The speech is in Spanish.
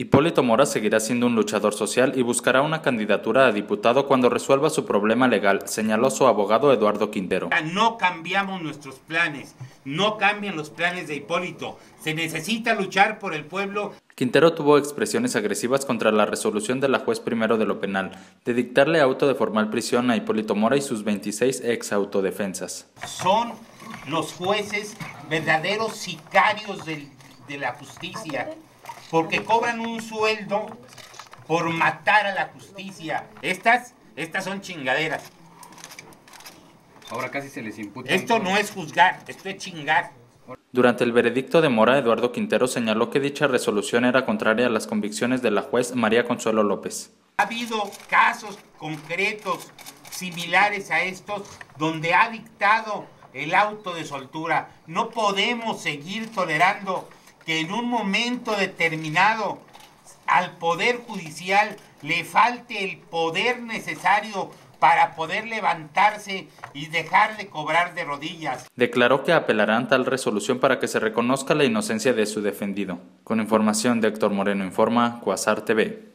Hipólito Mora seguirá siendo un luchador social y buscará una candidatura a diputado cuando resuelva su problema legal, señaló su abogado Eduardo Quintero. No cambiamos nuestros planes, no cambian los planes de Hipólito. Se necesita luchar por el pueblo. Quintero tuvo expresiones agresivas contra la resolución de la juez primero de lo penal, de dictarle auto de formal prisión a Hipólito Mora y sus 26 ex autodefensas. Son los jueces verdaderos sicarios de la justicia porque cobran un sueldo por matar a la justicia. Estas, estas son chingaderas. Ahora casi se les imputa. Esto no es juzgar, esto es chingar. Durante el veredicto de Mora, Eduardo Quintero señaló que dicha resolución era contraria a las convicciones de la juez María Consuelo López. Ha habido casos concretos similares a estos donde ha dictado el auto de soltura. No podemos seguir tolerando que en un momento determinado al Poder Judicial le falte el poder necesario para poder levantarse y dejar de cobrar de rodillas. Declaró que apelarán tal resolución para que se reconozca la inocencia de su defendido. Con información de Héctor Moreno Informa, Cuasar TV.